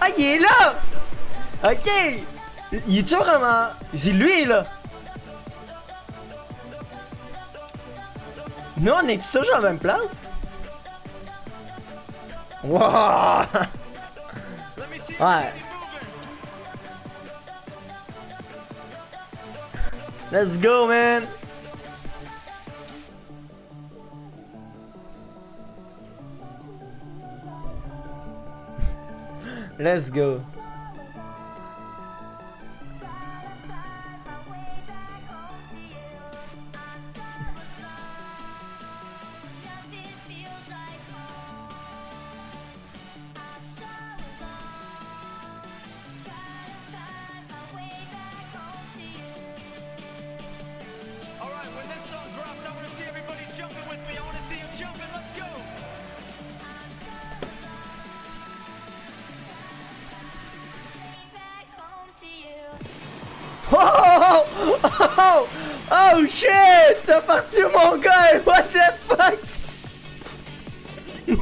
ah, il est là! Ok! Il est-tu vraiment... C'est lui, là! Nous, on est toujours à la même place? Wow! Ouais. Let's go, man! Let's go. Oh, oh, shit! C'est parti mon gars! What the fuck?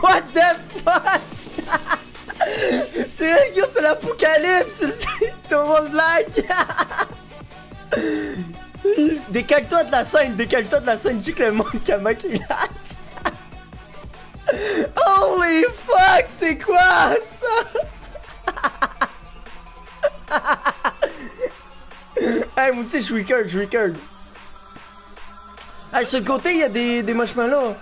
What the fuck? C'est que c'est l'apocalypse! Tout le monde blague! Décale-toi de la scène, décale-toi de la scène, check le monde comment qui lag! Holy fuck! C'est quoi ça? Hey, moi aussi, je suis record, je suis record. Hey, sur le côté, il y a des, des marshmallows.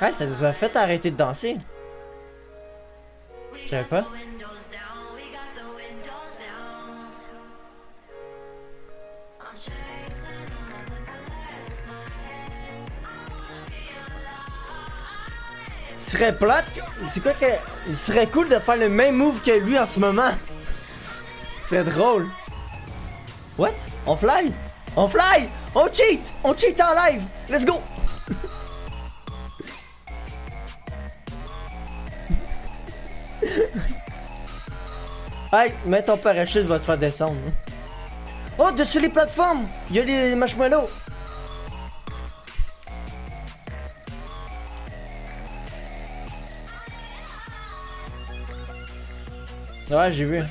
Ouais, ça nous a fait arrêter de danser. Tu savais pas? Serait plate. C'est quoi que. Il serait cool de faire le même move que lui en ce moment. C'est drôle. What? On fly? On fly! On cheat! On cheat en live! Let's go! Hey, mets ton parachute, va te faire descendre. hein. Oh, dessus les plateformes! Il y a les marshmallows! Ouais, j'ai vu.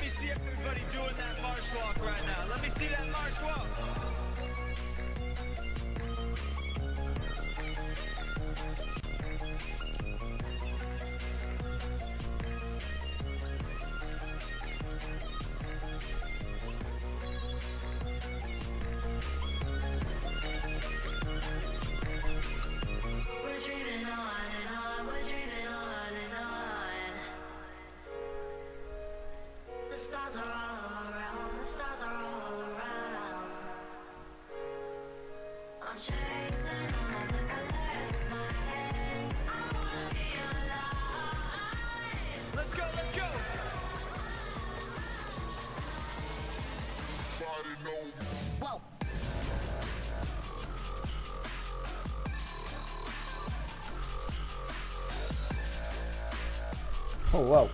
Oh wow.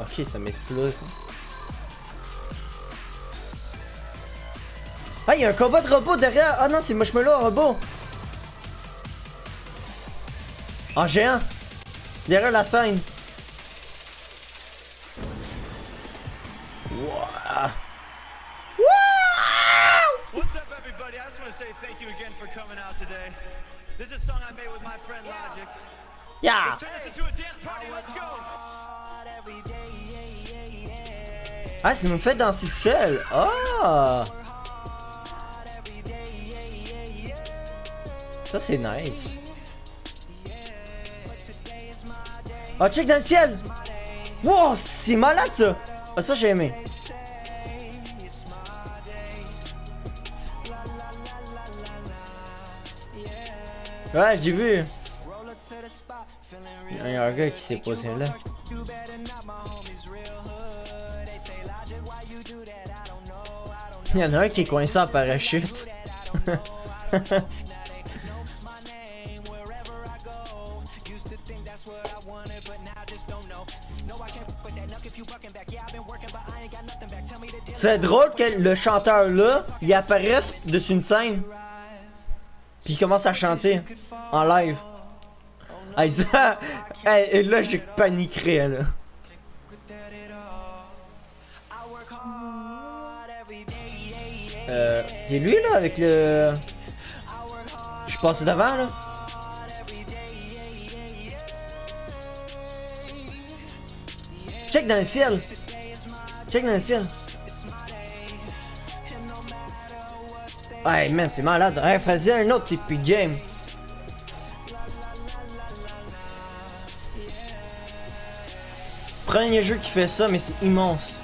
Ok, ça m'explose. Ah, il y a un combat de robot derrière. Ah non, c'est Marshmallow en robot. En géant. Derrière la scène. Wouah. What's up, everybody? I just want to say thank you again for coming out today. This is a song I made with my friend Logic. Yeah. Let's turn this into a dance party. Let's go. Ah, ça me fait danser tout seul. Ah. Ça, c'est nice. Oh, check dans le ciel! Wow, c'est malade ça! Ah, ça j'ai aimé. Ouais, j'ai vu. Il y a un gars qui s'est posé là. Il y en a un qui est coincé en parachute. C'est drôle que le chanteur là, il apparaisse dessus une scène. Puis il commence à chanter en live. Hey, ça, hey, et là j'ai paniqué là. Euh, c'est lui là avec le. Je suis passé devant là. Check dans le ciel. Check dans le ciel. Ouais, man, c'est malade. Hey, faisait un autre Epic Game. Premier jeu qui fait ça, mais c'est immense.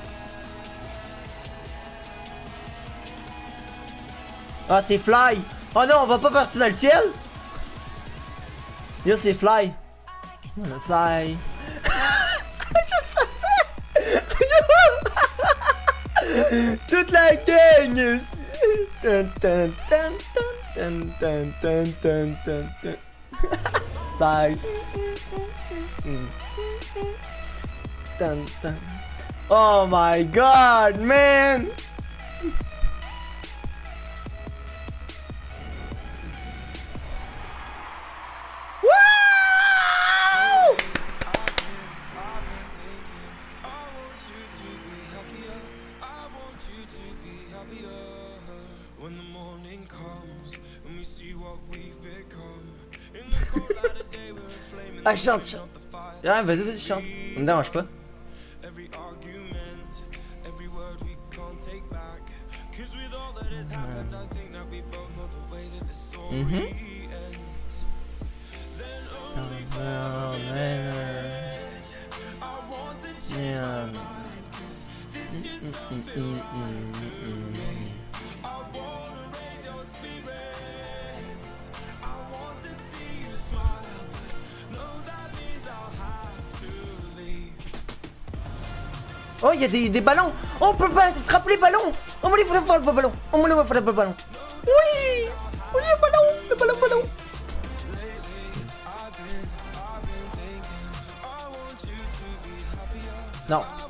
Ah, c'est Fly. Oh non, on va pas partir dans le ciel. Yo, c'est Fly. On va Fly. Toute la gang! Dun, dun, dun. Oh my god, man! Ah chante, chante. Ah vas-y vas-y chante, ça me dérange pas. Every argument, every word we can't take back. Cause with all that has happened, I think that we both know the way that the story Mhm. ends. Then only Oh, a man. I want to change Yeah. my mind. Cause this just Mm, don't mm, feel mm, right to mm, me. Oh, il y a des, des ballons! On peut pas attraper les ballons! Oh, mon livre, le ballon! Oh, mon livre, le ballon! Oui! Oui, le ballon! Le ballon, ballon! I've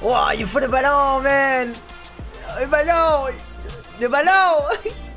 ¡Wow! you put el balón, man! ¡El balón! The balón!